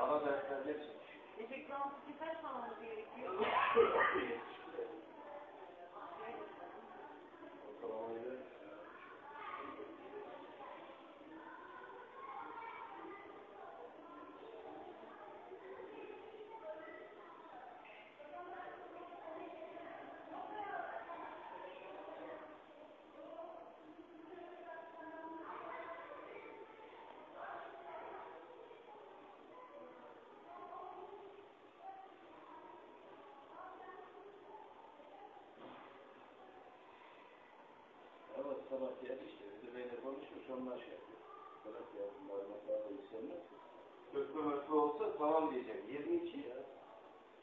Ana dersler geçmiş. Efekt rahatsızlığı kaç gerekiyor? sabah geldi işte. Bizi beyle konuşmuş onlar şey yapıyor. Bırak ya bunlar mesela yükselmez. Köprü möprü olsa tamam diyeceğim. 22 ya.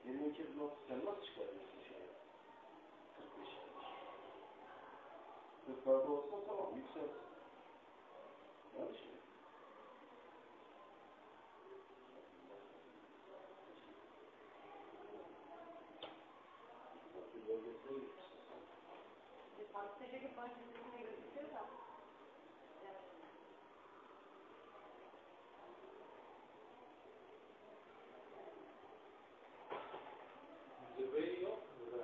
22 bin otuz sen nasıl çıkarıyorsun şeye? 45 40 olsa tamam yükselsin. Yanlış mı? Bakın bölgesine gitmişsin. Parktaki bahçesinde gözüküyor da. Zirveyi yok mu burada?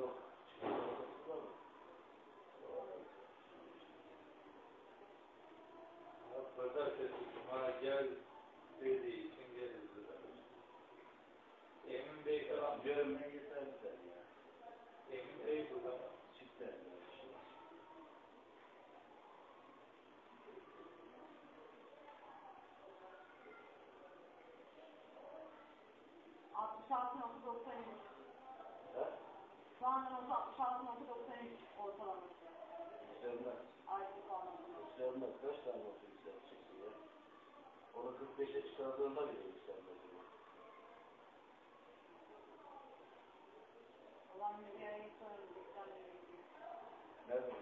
Yok. Çıkarması var mı? Cuma gel dediği için gelirdi. Emin Bey falan, Görmeye altı nokta doksan. Ha? Şu anda nokta altı nokta doksan üç ortalaması. Yükselmez. Aylık anlamında. Yükselmez. Kaç tane olsa yükseleceksin ya? 45'e çıkardığında bile yükselmez. yere sorun. Bekler gerekiyor. Nerede?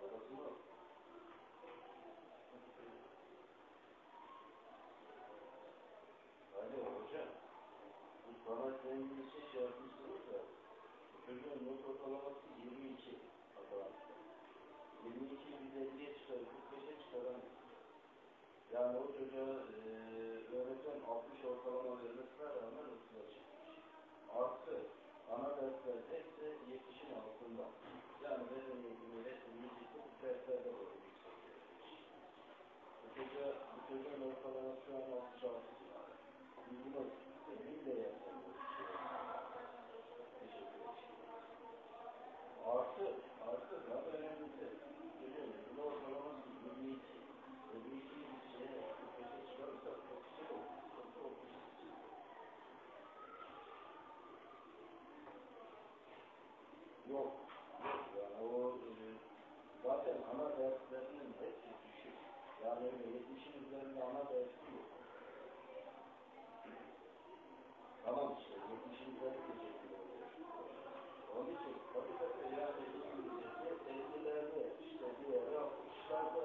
Babası mı? Alo hocam. Bu bana kendiniz için şey yapmışsınız da çocuğun not ortalaması 22 matematikte. 22 biz 50'ye çıkarıp 45'e çıkaramıyoruz. Yani o çocuğa e, 60 ortalama vermesine rağmen 30'a çıkmış. Artı ana dersler hepsi 70'in altında. Yani beden eğitimiyle İngilizce bu derslerde böyle yüksek gelmiş. Bu çocuğa, bu çocuğun ortalaması şu an 66 civarı. Bunu elimle yapamıyoruz. Teşekkür Yok. Yok yani o e, zaten ana derslerinin hepsi düşük. Yani öyle 70'in üzerinde ana dersi yok. Tamam işte 70'in üzerinde şekil oluyor. Onun için tabii yani İngilizce 50'lerde işte diğeri 60'larda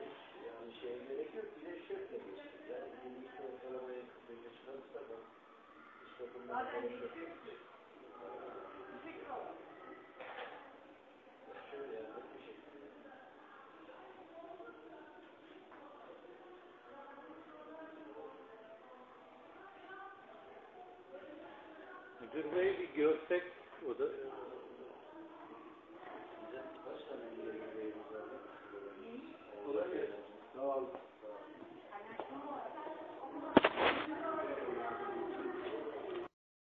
hiç yani şey gerek yok bir de şöyle geçti. Yani İngilizce ortalamayı 45'e çıkarırsa ben işte bunlar Zaten gerek yok. geçiyor. Düşük kalır. Şöyle yani bir şekilde. Bey'i bir görsek, o da